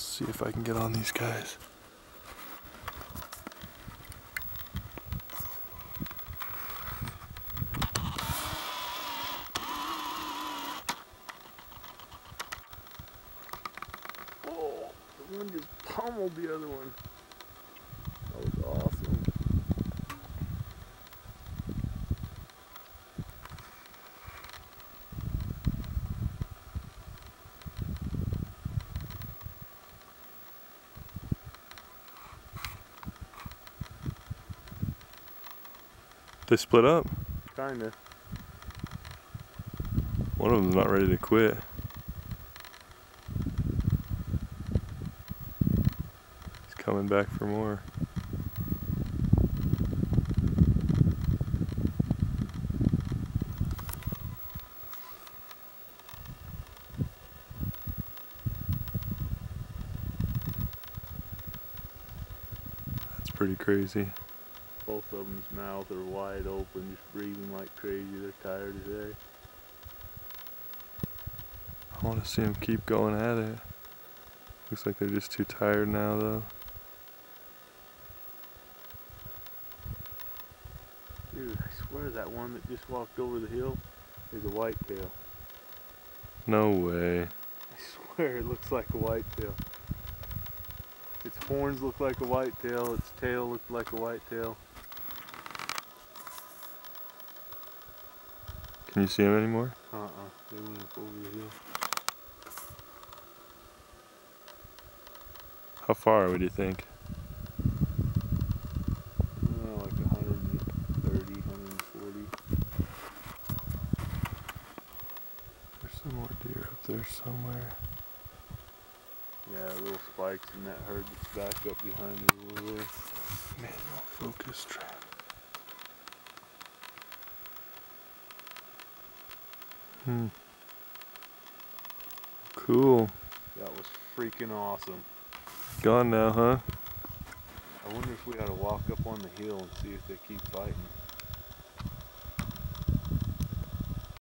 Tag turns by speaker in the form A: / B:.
A: Let's see if I can get on these guys.
B: Oh, the one just pummeled the other one. That was awesome.
A: They split up.
B: Kinda.
A: One of them's not ready to quit. He's coming back for more. That's pretty crazy.
B: Both of them's mouths are wide open, just breathing like crazy. They're tired as heck.
A: I want to see them keep going at it. Looks like they're just too tired now, though.
B: Dude, I swear that one that just walked over the hill is a whitetail.
A: No way.
B: I swear it looks like a whitetail. Its horns look like a whitetail, its tail looked like a whitetail.
A: Can you see him anymore?
B: Uh-uh, they went up over the hill.
A: How far would you think?
B: Uh, like 130, 140.
A: There's some more deer up there somewhere.
B: Yeah, little spikes in that herd that's back up behind me over there.
A: Manual focus trap. Hmm. Cool.
B: That was freaking awesome.
A: Gone now, huh?
B: I wonder if we ought to walk up on the hill and see if they keep fighting.